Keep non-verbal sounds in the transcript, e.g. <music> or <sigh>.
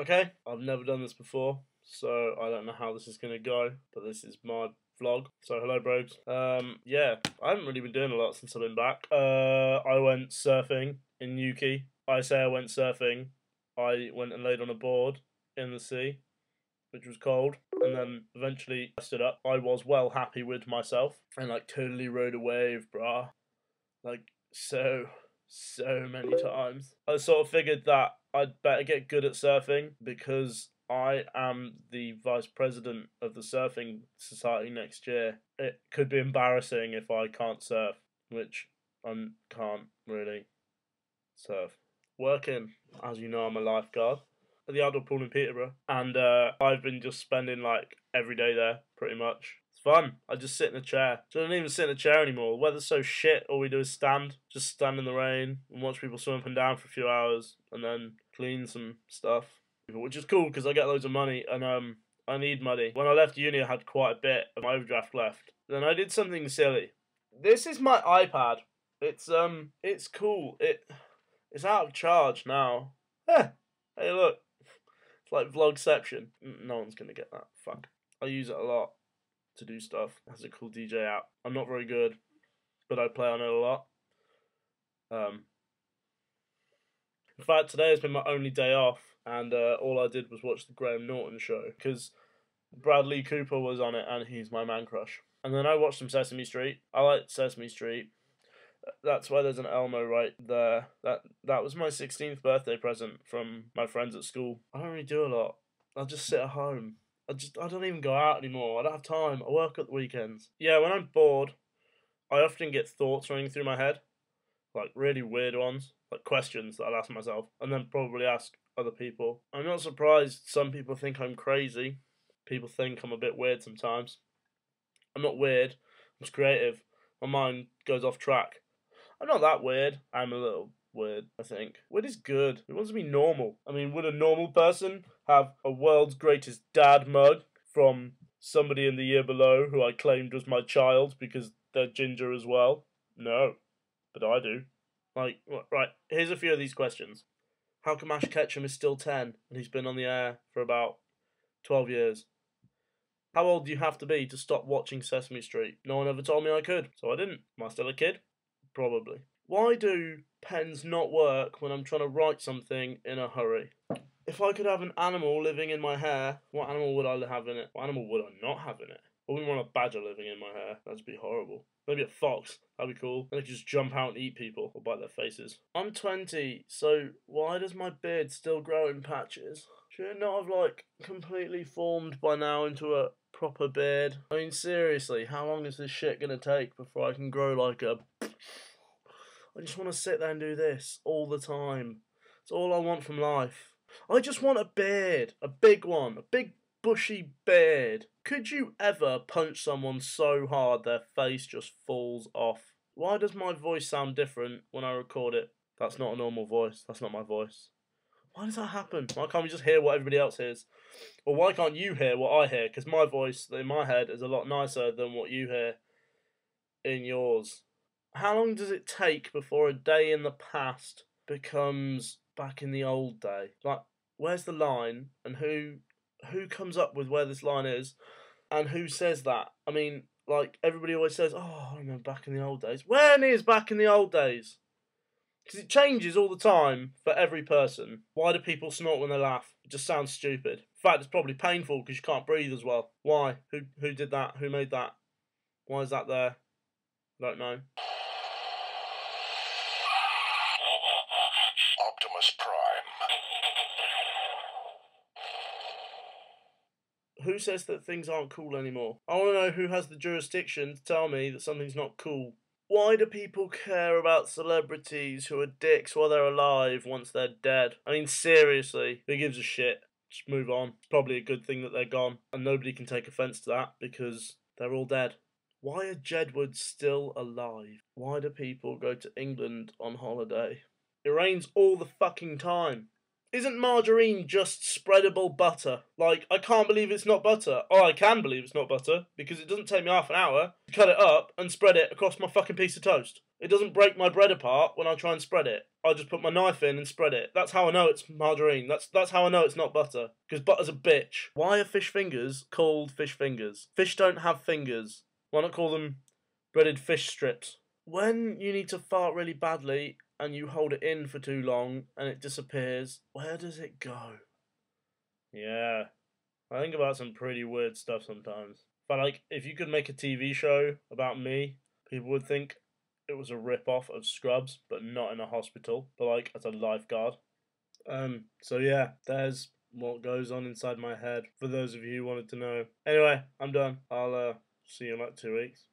Okay, I've never done this before, so I don't know how this is gonna go, but this is my vlog. So hello, bros. Um, yeah, I haven't really been doing a lot since I've been back. Uh, I went surfing in Newquay. I say I went surfing. I went and laid on a board in the sea, which was cold, and then eventually I stood up. I was well happy with myself and like totally rode a wave, brah. Like so, so many times. I sort of figured that I'd better get good at surfing because I am the vice president of the surfing society next year. It could be embarrassing if I can't surf, which I can't really surf. Working, as you know, I'm a lifeguard at the outdoor pool in Peterborough, and uh, I've been just spending like every day there pretty much. It's fun. I just sit in a chair. I don't even sit in a chair anymore. The weather's so shit. All we do is stand, just stand in the rain and watch people swim up and down for a few hours, and then clean some stuff, which is cool because I get loads of money and um I need money. When I left uni, I had quite a bit of my overdraft left. Then I did something silly. This is my iPad. It's um, it's cool. It it's out of charge now. Eh, <laughs> hey, look, it's like Vlogception. No one's gonna get that. Fuck. I use it a lot to do stuff. Has a cool DJ app. I'm not very good, but I play on it a lot. Um, in fact, today has been my only day off, and uh, all I did was watch the Graham Norton show because Bradley Cooper was on it, and he's my man crush. And then I watched some Sesame Street. I like Sesame Street. That's why there's an Elmo right there. That that was my 16th birthday present from my friends at school. I don't really do a lot. I just sit at home. I just I don't even go out anymore. I don't have time. I work at the weekends. Yeah, when I'm bored, I often get thoughts running through my head, like really weird ones, like questions that I'll ask myself, and then probably ask other people. I'm not surprised some people think I'm crazy. People think I'm a bit weird sometimes. I'm not weird. I'm just creative. My mind goes off track. I'm not that weird. I'm a little weird, I think. Weird is good. It wants to be normal. I mean, would a normal person have a world's greatest dad mug from somebody in the year below who I claimed was my child because they're ginger as well? No. But I do. Like, right, here's a few of these questions. How come Ash Ketchum is still 10 and he's been on the air for about 12 years? How old do you have to be to stop watching Sesame Street? No one ever told me I could, so I didn't. Am I still a kid? Probably. Why do pens not work when I'm trying to write something in a hurry? If I could have an animal living in my hair, what animal would I have in it? What animal would I not have in it? I wouldn't want a badger living in my hair. That'd be horrible. Maybe a fox. That'd be cool. Then they could just jump out and eat people or bite their faces. I'm 20, so why does my beard still grow in patches? Should it not have, like, completely formed by now into a proper beard? I mean, seriously, how long is this shit gonna take before I can grow, like, a... I just want to sit there and do this all the time. It's all I want from life. I just want a beard. A big one. A big bushy beard. Could you ever punch someone so hard their face just falls off? Why does my voice sound different when I record it? That's not a normal voice. That's not my voice. Why does that happen? Why can't we just hear what everybody else hears? Or why can't you hear what I hear? Because my voice in my head is a lot nicer than what you hear in yours. How long does it take before a day in the past becomes back in the old day? Like, where's the line, and who who comes up with where this line is, and who says that? I mean, like everybody always says, "Oh, I remember back in the old days." When is back in the old days? Because it changes all the time for every person. Why do people snort when they laugh? It just sounds stupid. In fact, it's probably painful because you can't breathe as well. Why? Who who did that? Who made that? Why is that there? Don't know. Optimus Prime. Who says that things aren't cool anymore? I want to know who has the jurisdiction to tell me that something's not cool. Why do people care about celebrities who are dicks while they're alive once they're dead? I mean, seriously, who gives a shit? Just move on. It's probably a good thing that they're gone, and nobody can take offence to that because they're all dead. Why are Jedwards still alive? Why do people go to England on holiday? It rains all the fucking time. Isn't margarine just spreadable butter? Like, I can't believe it's not butter. Oh, I can believe it's not butter because it doesn't take me half an hour to cut it up and spread it across my fucking piece of toast. It doesn't break my bread apart when I try and spread it. I just put my knife in and spread it. That's how I know it's margarine. That's that's how I know it's not butter. Because butter's a bitch. Why are fish fingers called fish fingers? Fish don't have fingers. Why not call them breaded fish strips? When you need to fart really badly and you hold it in for too long and it disappears, where does it go? Yeah, I think about some pretty weird stuff sometimes. But like, if you could make a TV show about me, people would think it was a rip off of Scrubs, but not in a hospital, but like as a lifeguard. Um, so yeah, there's what goes on inside my head for those of you who wanted to know. Anyway, I'm done. I'll uh, see you in like two weeks.